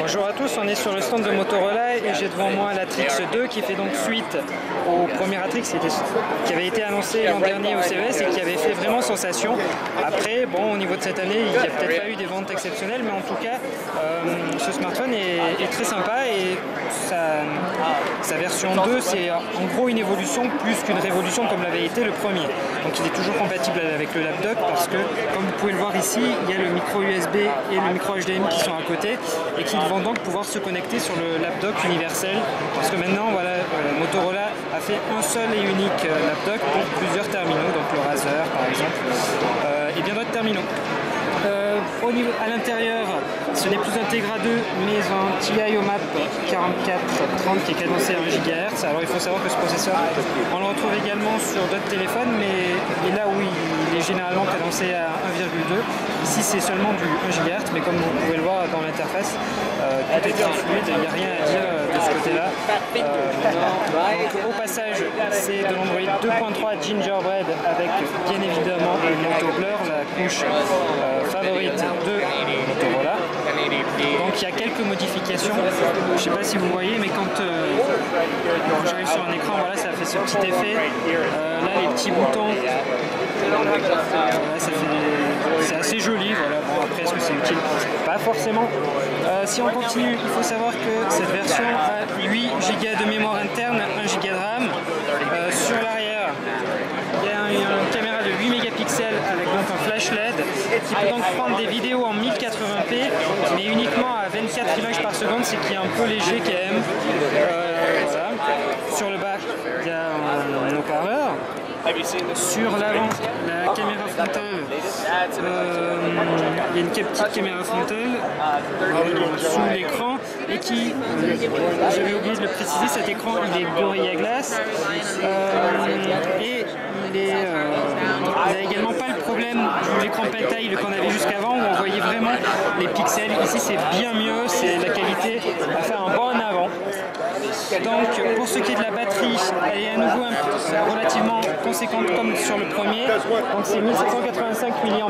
Bonjour à tous, on est sur le stand de Motorola et j'ai devant moi l'Atrix 2 qui fait donc suite au premier Atrix qui, avait été annoncé l'an dernier au CES et qui avait fait vraiment sensation. Après, bon, au niveau de cette année, il n'y a peut-être pas eu des ventes exceptionnelles, mais en tout cas, euh, ce smartphone est, très sympa et sa, version 2, c'est en gros une évolution plus qu'une révolution comme l'avait été le premier. Donc il est toujours compatible avec le laptop parce que, comme vous pouvez le voir ici, il y a le micro USB et le micro HDMI qui sont à côté et qui vont donc pouvoir se connecter sur le laptop universel parce que maintenant voilà, euh, Motorola a fait un seul et unique euh, laptop pour plusieurs terminaux, donc le Razer par exemple, euh, et bien d'autres terminaux. Au niveau, à l'intérieur, ce n'est plus un Tegra 2, mais un TI OMAP 4430 qui est cadencé à 1 GHz. Alors il faut savoir que ce processeur, on le retrouve également sur d'autres téléphones, mais là où il est généralement cadencé à 1,2, ici c'est seulement du 1 GHz, mais comme vous pouvez le voir dans l'interface, euh, tout est très fluide, il n'y a rien à dire euh, de ce côté-là. Euh, au passage, c'est de l'Android 2.3 Gingerbread avec bien évidemment le Moto Blur, couche favorite de Motorola. Donc il y a quelques modifications, je ne sais pas si vous voyez, mais quand, j'arrive sur un écran, voilà, ça fait ce petit effet. là, les petits boutons, c'est assez joli. Après, est-ce que c'est utile? Pas forcément. Euh, si on continue, il faut savoir que cette version a 8 Go de mémoire interne, 1 Go de RAM. Euh, sur l'arrière, il y a une, caméra de 8 mégapixels avec donc un flash LED qui peut donc prendre des vidéos en 1080p, mais uniquement à 24 images par seconde, c'est qui est un peu léger quand même. Euh. Sur le bas, il y a un haut-parleur. Sur l'avant, la caméra frontale, euh, il y a une petite caméra frontale euh, sous l'écran et qui, j'avais oublié de le préciser, cet écran il est Gorilla Glass euh, et il est, n'a également problème de l'écran taille qu'on avait jusqu'avant où on voyait vraiment les pixels. Ici c'est bien mieux, c'est la qualité à faire un bon en avant. Donc pour ce qui est de la batterie, elle est à nouveau relativement conséquente comme sur le premier. Donc c'est 1785 mAh,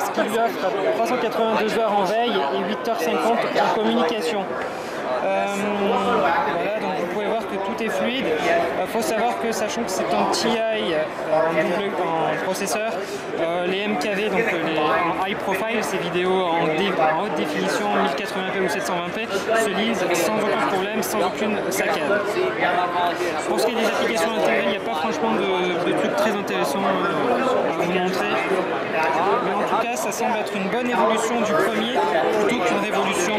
ce qui lui offre 382 heures en veille et 8h50 en communication. Euh, voilà, donc vous pouvez voir que tout est fluide. Il euh, faut savoir que sachant que c'est un TI euh, en, en processeur, euh, les MKV, donc euh, les, high profile, ces vidéos en, haute définition, 1080p ou 720p, se lisent sans aucun problème, sans aucune saccade. Pour ce qui est des applications intégrées, il n'y a pas franchement de, trucs très intéressants euh, à vous montrer. Mais en tout cas, ça semble être une bonne évolution du premier plutôt qu'une révolution.